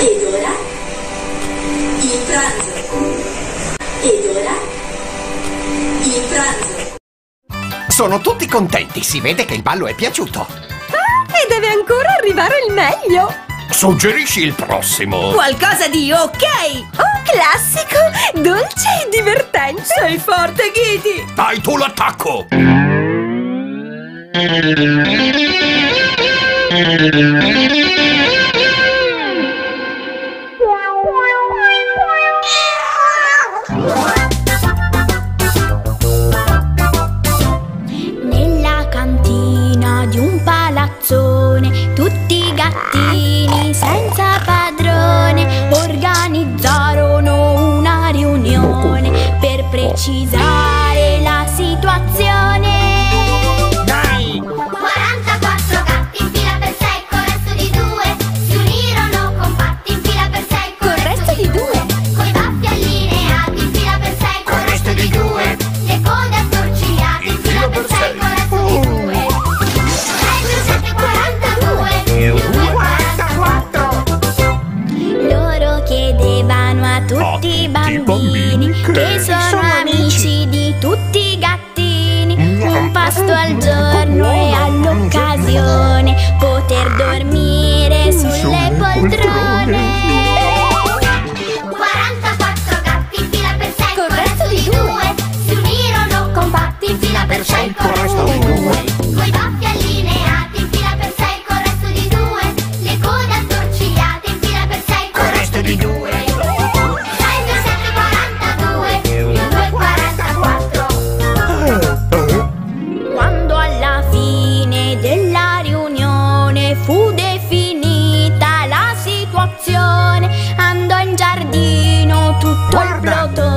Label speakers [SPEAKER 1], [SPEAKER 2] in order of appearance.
[SPEAKER 1] Ed ora il pranzo. Ed ora il pranzo.
[SPEAKER 2] Sono tutti contenti, si vede che il ballo è piaciuto.
[SPEAKER 3] Ah, e deve ancora arrivare il meglio!
[SPEAKER 2] Suggerisci il prossimo.
[SPEAKER 3] Qualcosa di ok! Un classico, dolce e divertente! Sei forte, Kitty!
[SPEAKER 2] Dai tu l'attacco!
[SPEAKER 4] un palazzone, tutti gattini senza padrone organizzarono una riunione per precisare la situazione.
[SPEAKER 5] tutti i bambini che sono amici di tutti i
[SPEAKER 4] gattini. Un pasto al giorno e all'occasione. no.